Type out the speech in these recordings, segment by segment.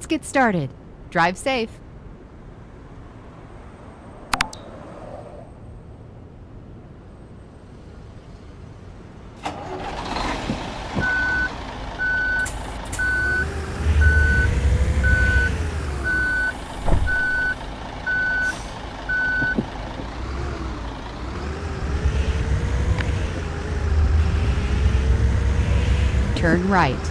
Let's get started. Drive safe. Turn right.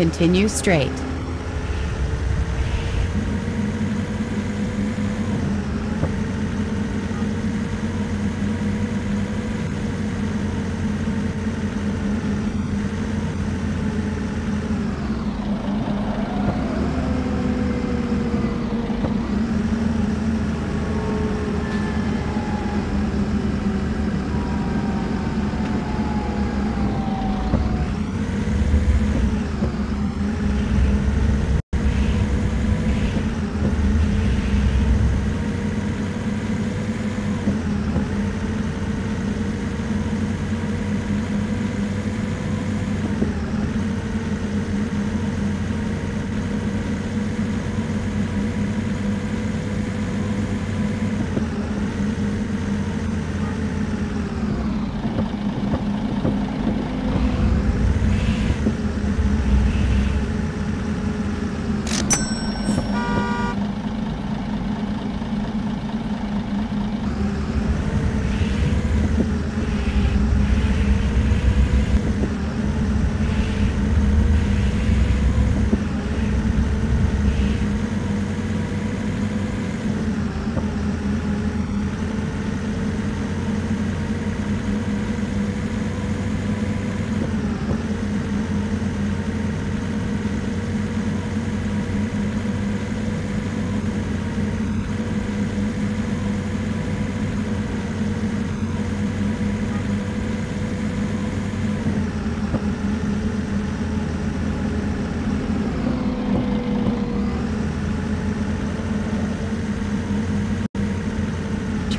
Continue straight.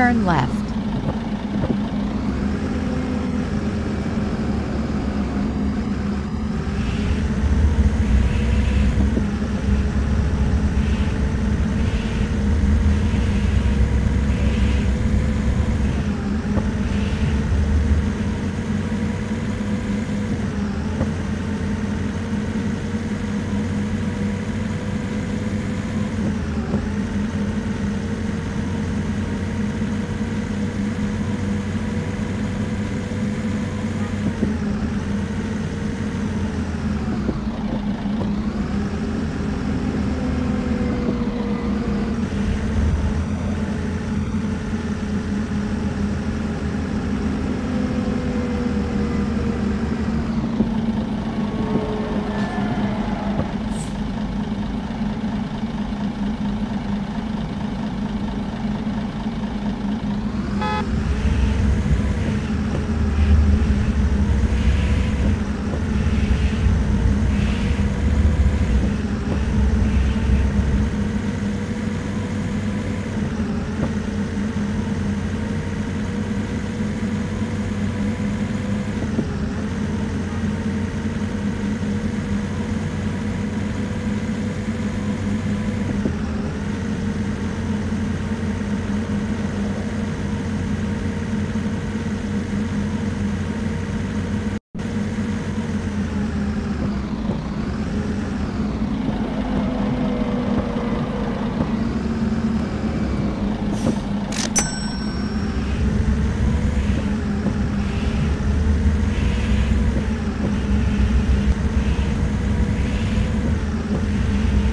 Turn left.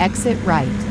Exit right.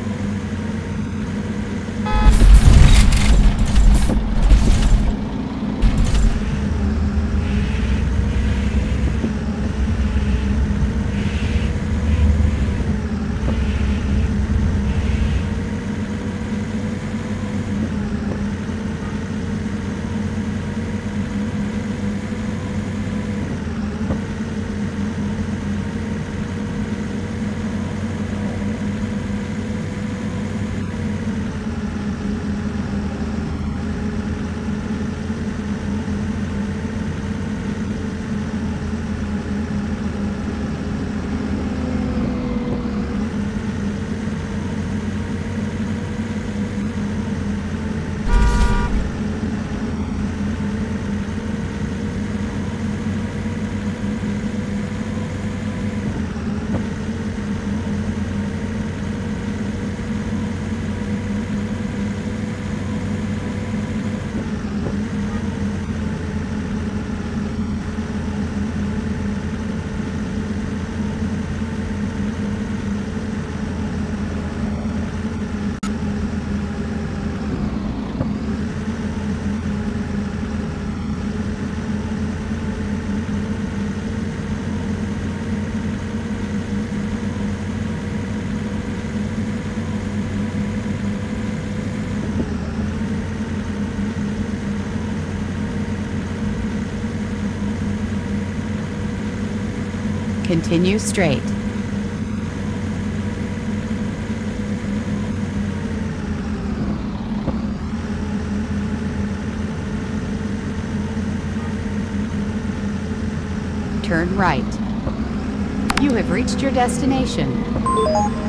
Continue straight. Turn right. You have reached your destination.